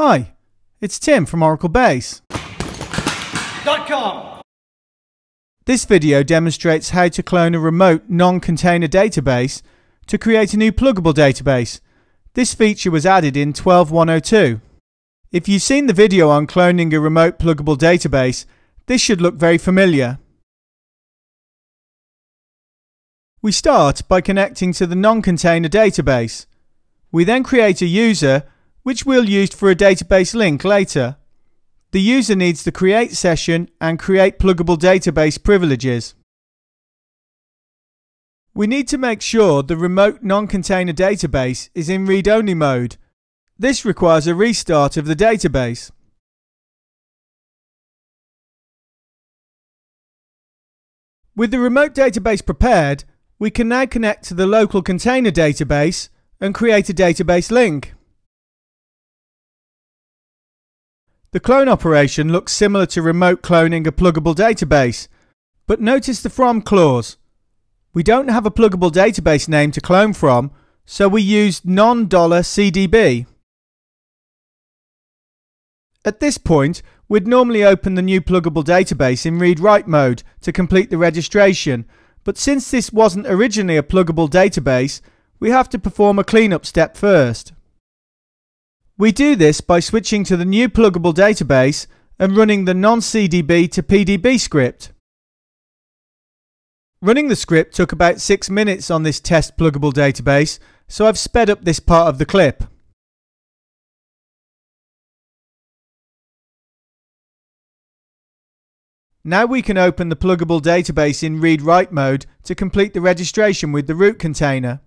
Hi, it's Tim from Oracle Base. This video demonstrates how to clone a remote non-container database to create a new pluggable database. This feature was added in 12.102. If you've seen the video on cloning a remote pluggable database, this should look very familiar. We start by connecting to the non-container database. We then create a user, which we'll use for a database link later. The user needs the create session and create pluggable database privileges. We need to make sure the remote non-container database is in read-only mode. This requires a restart of the database. With the remote database prepared, we can now connect to the local container database and create a database link. The clone operation looks similar to remote cloning a pluggable database, but notice the from clause. We don't have a pluggable database name to clone from, so we use non-$cdb. At this point, we'd normally open the new pluggable database in read-write mode to complete the registration, but since this wasn't originally a pluggable database, we have to perform a cleanup step first. We do this by switching to the new pluggable database and running the non-CDB to PDB script. Running the script took about 6 minutes on this test pluggable database, so I've sped up this part of the clip. Now we can open the pluggable database in read-write mode to complete the registration with the root container.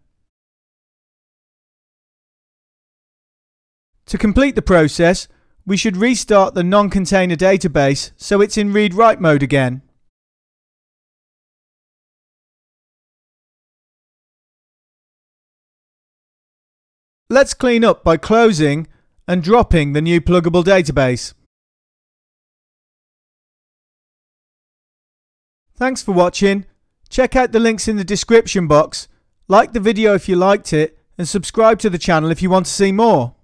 To complete the process, we should restart the non-container database so it's in read-write mode again. Let's clean up by closing and dropping the new pluggable database. Thanks for watching. Check out the links in the description box, like the video if you liked it, and subscribe to the channel if you want to see more.